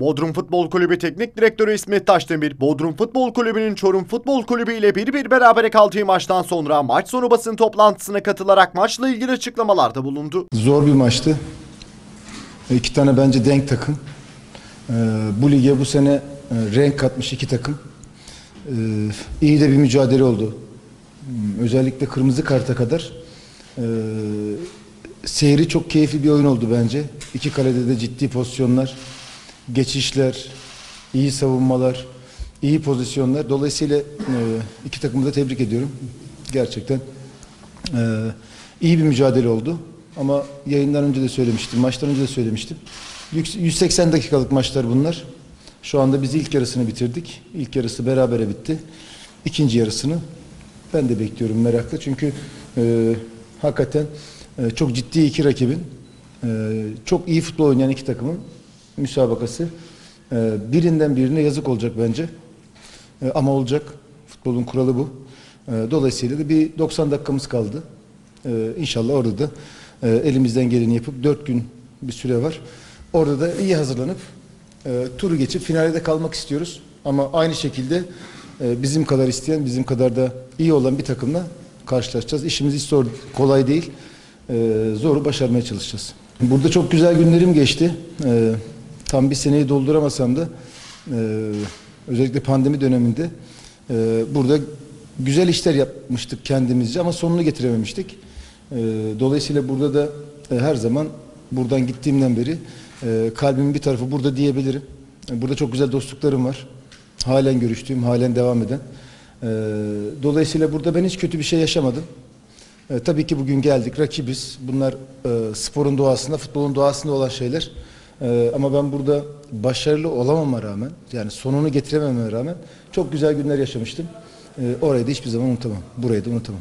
Bodrum Futbol Kulübü Teknik Direktörü İsmet Taşdemir, Bodrum Futbol Kulübü'nün Çorum Futbol Kulübü ile bir bir berabere kaldığı maçtan sonra maç sonu basın toplantısına katılarak maçla ilgili açıklamalarda bulundu. Zor bir maçtı. İki tane bence denk takım. Ee, bu lige bu sene e, renk katmış iki takım. İyi de bir mücadele oldu. Hmm, Özellikle kırmızı karta kadar. Seyri çok keyifli bir oyun oldu bence. İki kalede de ciddi pozisyonlar, geçişler, iyi savunmalar, iyi pozisyonlar. Dolayısıyla e, iki takımı da tebrik ediyorum. Gerçekten ee, iyi bir mücadele oldu. Ama yayından önce de söylemiştim, maçtan önce de söylemiştim. Yük- 180 dakikalık maçlar bunlar. Şu anda biz ilk yarısını bitirdik. İlk yarısı berabere bitti. İkinci yarısını ben de bekliyorum merakla. Çünkü e, hakikaten e, çok ciddi iki rakibin, e, çok iyi futbol oynayan iki takımın müsabakası. E, birinden birine yazık olacak bence. E, ama olacak. Futbolun kuralı bu. E, dolayısıyla da bir 90 dakikamız kaldı. E, inşallah orada da e, elimizden geleni yapıp 4 gün bir süre var. Orada da iyi hazırlanıp e, turu geçip finale de kalmak istiyoruz. Ama aynı şekilde e, bizim kadar isteyen, bizim kadar da iyi olan bir takımla karşılaşacağız. İşimiz hiç zor, kolay değil. E, zoru başarmaya çalışacağız. Burada çok güzel günlerim geçti. E, tam bir seneyi dolduramasam da e, özellikle pandemi döneminde e, burada güzel işler yapmıştık kendimizce ama sonunu getirememiştik. E, dolayısıyla burada da e, her zaman buradan gittiğimden beri e, kalbimin bir tarafı burada diyebilirim. E, burada çok güzel dostluklarım var. Halen görüştüğüm, halen devam eden. E, dolayısıyla burada ben hiç kötü bir şey yaşamadım. E, tabii ki bugün geldik, rakibiz. Bunlar e, sporun doğasında, futbolun doğasında olan şeyler. E, ama ben burada başarılı olamama rağmen, yani sonunu getiremememe rağmen çok güzel günler yaşamıştım. E, orayı da hiçbir zaman unutamam. Burayı da unutamam.